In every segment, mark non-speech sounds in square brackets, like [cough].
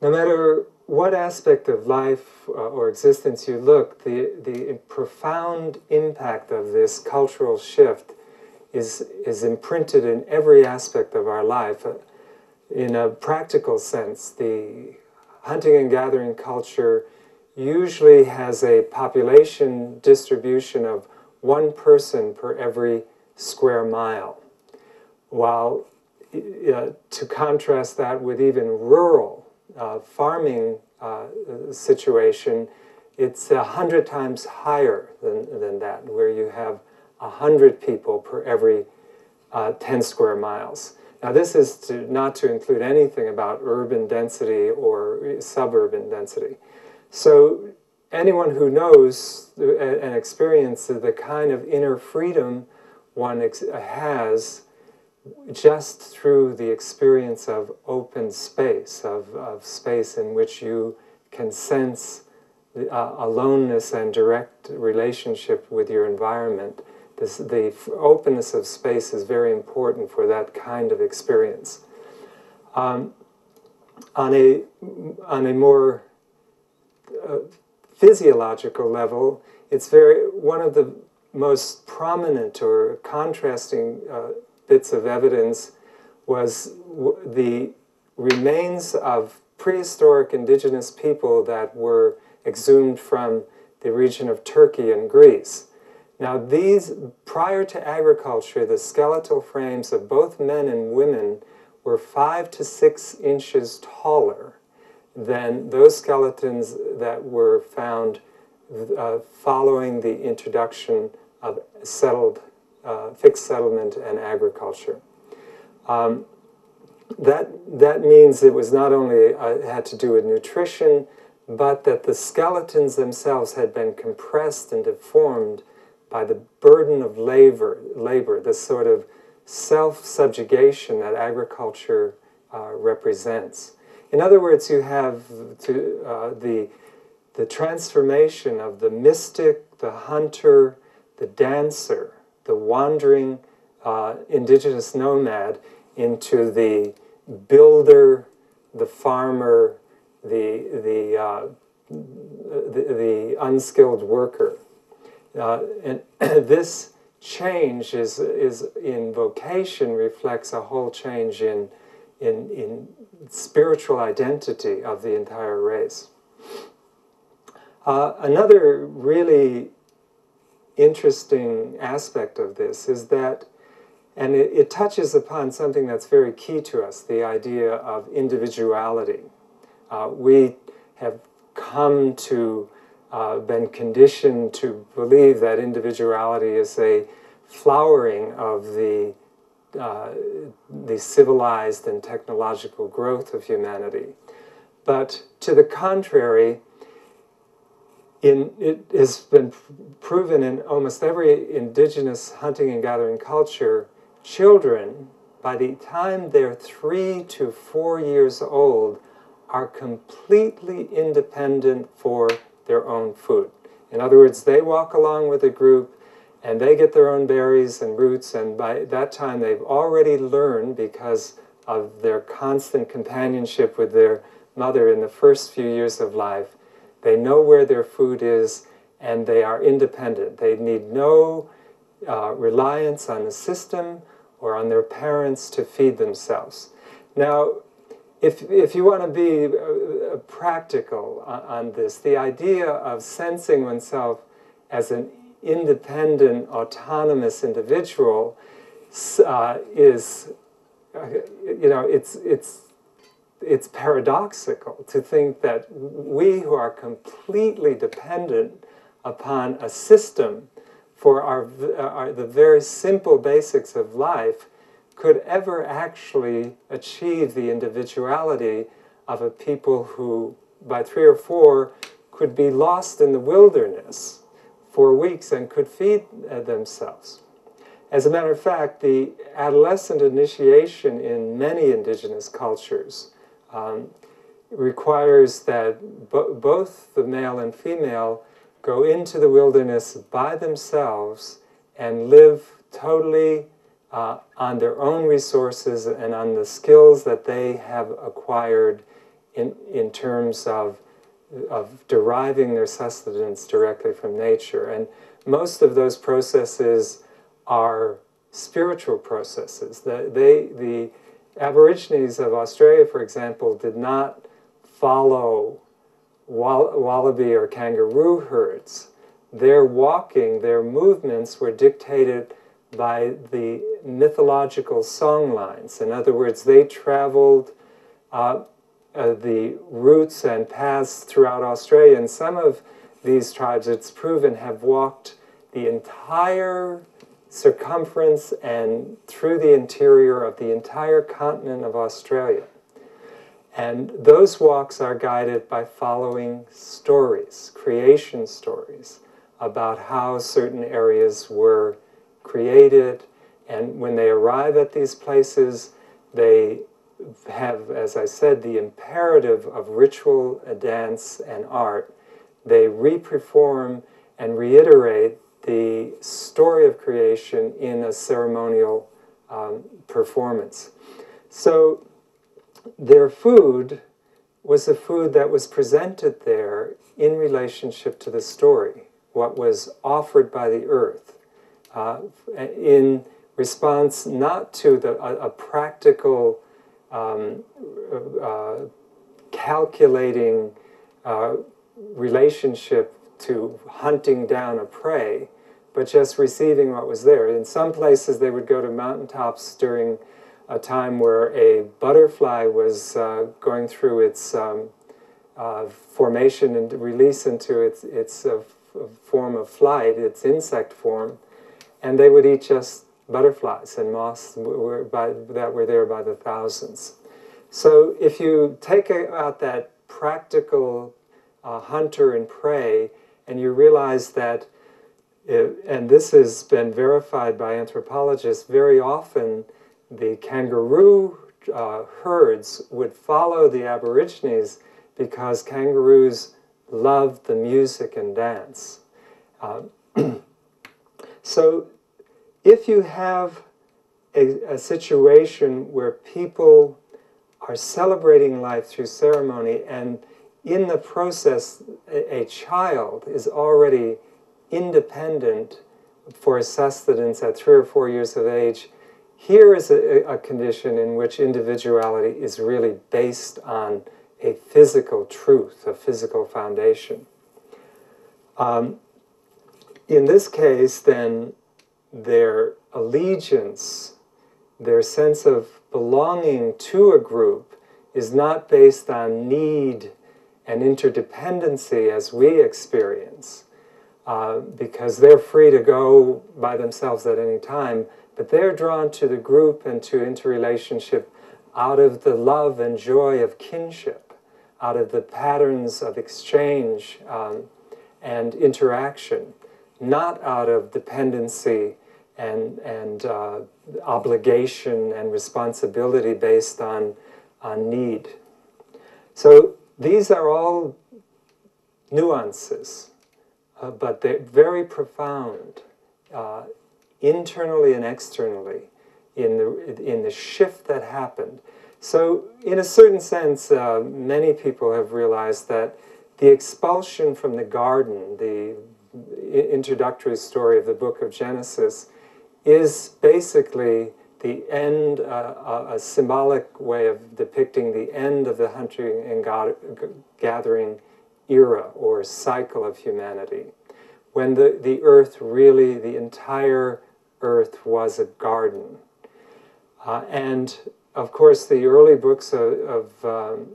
no matter what aspect of life uh, or existence you look, the, the profound impact of this cultural shift is, is imprinted in every aspect of our life. Uh, in a practical sense, the hunting and gathering culture usually has a population distribution of one person per every square mile. While uh, to contrast that with even rural uh, farming uh, situation, it's a hundred times higher than, than that, where you have a hundred people per every uh, 10 square miles. Now, this is to, not to include anything about urban density or suburban density. So, anyone who knows and experiences the kind of inner freedom one has just through the experience of open space, of, of space in which you can sense uh, aloneness and direct relationship with your environment. This, the openness of space is very important for that kind of experience. Um, on, a, on a more uh, physiological level, it's very one of the most prominent or contrasting uh, bits of evidence was the remains of prehistoric indigenous people that were exhumed from the region of Turkey and Greece. Now, these, prior to agriculture, the skeletal frames of both men and women were five to six inches taller than those skeletons that were found uh, following the introduction of settled uh, fixed settlement and agriculture. Um, that, that means it was not only uh, had to do with nutrition, but that the skeletons themselves had been compressed and deformed by the burden of labor, labor this sort of self-subjugation that agriculture uh, represents. In other words, you have to, uh, the, the transformation of the mystic, the hunter, the dancer, the wandering uh, indigenous nomad into the builder, the farmer, the, the, uh, the, the, unskilled worker. Uh, and [clears throat] this change is, is in vocation reflects a whole change in, in, in spiritual identity of the entire race. Uh, another really interesting aspect of this is that, and it, it, touches upon something that's very key to us the idea of individuality. Uh, we have come to, uh, been conditioned to believe that individuality is a flowering of the, uh, the civilized and technological growth of humanity. But to the contrary, in, it has been proven in almost every indigenous hunting and gathering culture, children, by the time they're three to four years old, are completely independent for their own food. In other words, they walk along with a group and they get their own berries and roots, and by that time they've already learned because of their constant companionship with their mother in the first few years of life they know where their food is and they are independent. They need no uh, reliance on the system or on their parents to feed themselves. Now, if, if you want to be uh, uh, practical on, on, this, the idea of sensing oneself as an independent, autonomous individual uh, is, uh, you know, it's, it's it's paradoxical to think that we who are completely dependent upon a system for our, our, the very simple basics of life could ever actually achieve the individuality of a people who by three or four could be lost in the wilderness for weeks and could feed uh, themselves. As a matter of fact, the adolescent initiation in many indigenous cultures um, requires that bo both the male and female go into the wilderness by themselves and live totally uh, on their own resources and on the skills that they have acquired in, in terms of, of deriving their sustenance directly from nature. And most of those processes are spiritual processes. The, they, the Aborigines of Australia, for example, did not follow wallaby or kangaroo herds. Their walking, their movements were dictated by the mythological song lines. In other words, they traveled uh, uh, the routes and paths throughout Australia, and some of these tribes, it's proven, have walked the entire circumference and through the interior of the entire continent of Australia. And those walks are guided by following stories, creation stories, about how certain areas were created. And when they arrive at these places, they have, as I said, the imperative of ritual, dance, and art. They reperform and reiterate the story of creation in a ceremonial um, performance. So their food was a food that was presented there in relationship to the story, what was offered by the earth, uh, in response not to the, a, a practical, um, uh, calculating uh, relationship to hunting down a prey, but just receiving what was there. In some places, they would go to mountaintops during a time where a butterfly was uh, going through its um, uh, formation and release into its, its uh, form of flight, its insect form, and they would eat just butterflies and moths by, that were there by the thousands. So if you take out that practical uh, hunter and prey, and you realize that it, and this has been verified by anthropologists, very often the kangaroo uh, herds would follow the Aborigines because kangaroos loved the music and dance. Uh, [clears throat] so if you have a, a situation where people are celebrating life through ceremony and in the process a, a child is already independent for sustenance at three or four years of age, here is a, a, condition in which individuality is really based on a physical truth, a physical foundation. Um, in this case, then, their allegiance, their sense of belonging to a group, is not based on need and interdependency as we experience, uh, because they're free to go by themselves at any time, but they're drawn to the group and to interrelationship out of the love and joy of kinship, out of the patterns of exchange um, and interaction, not out of dependency and, and uh, obligation and responsibility based on, on need. So these are all nuances uh, but they're very profound uh, internally and externally in the, in the shift that happened. So, in a certain sense, uh, many people have realized that the expulsion from the garden, the introductory story of the book of Genesis, is basically the end, uh, a symbolic way of depicting the end of the hunting and gathering era or cycle of humanity, when the, the earth really, the entire earth was a garden. Uh, and of course, the early books of, of, um,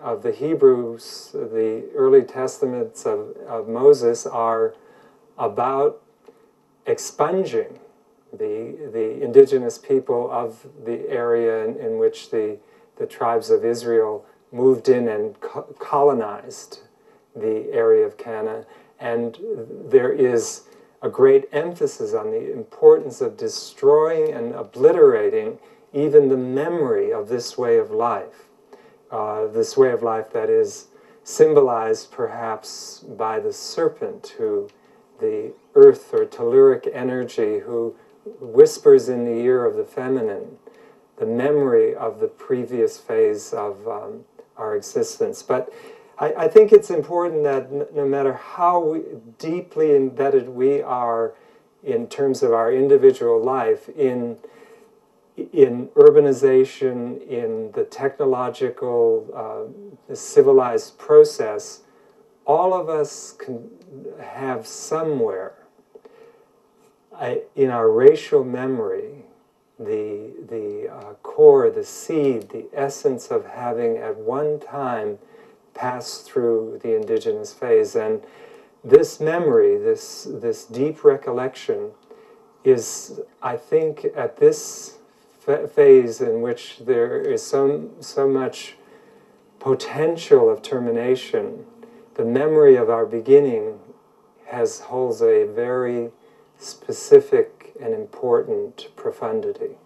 of, the Hebrews, the early testaments of, of Moses, are about expunging the, the indigenous people of the area in, in which the, the tribes of Israel moved in and co- colonized the area of Canaan, and there is a great emphasis on the importance of destroying and obliterating even the memory of this way of life. Uh, this way of life that is symbolized perhaps by the serpent, who the earth or telluric energy, who whispers in the ear of the feminine the memory of the previous phase of um, our existence. But I, I think it's important that no matter how we, deeply embedded we are in terms of our individual life in in urbanization, in the technological, uh, the civilized process, all of us can have somewhere I, in our racial memory the, the uh, core, the seed, the essence of having at one time passed through the indigenous phase. And this memory, this, this deep recollection, is, I think, at this phase in which there is so, so much potential of termination, the memory of our beginning has holds a very specific and important profundity.